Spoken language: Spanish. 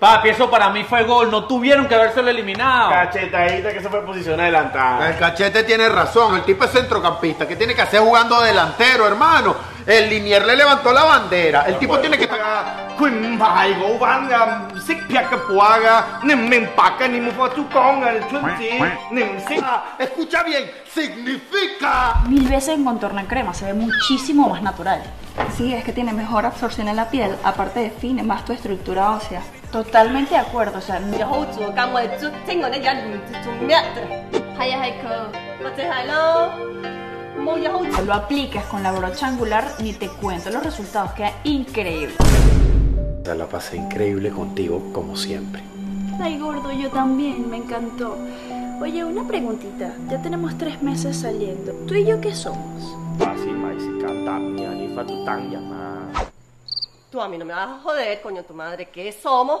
Papi, eso para mí fue gol. No tuvieron que habérselo eliminado. Cachetadita que se fue en posición adelantada. El cachete tiene razón, el tipo es centrocampista. ¿Qué tiene que hacer jugando delantero, hermano? El Linier le levantó la bandera. El ah, tipo tiene que pagar. Escucha bien, significa. Mil veces en contorno en crema, se ve muchísimo más natural. Sí, es que tiene mejor absorción en la piel, aparte define más tu estructura ósea. Totalmente de acuerdo, o sea, lo aplicas con la brocha angular, ni te cuento los resultados, queda increíble. La pasé increíble contigo, como siempre. Ay, gordo, yo también, me encantó. Oye, una preguntita. Ya tenemos tres meses saliendo. ¿Tú y yo qué somos? Tú a mí no me vas a joder, coño, tu madre. ¿Qué somos?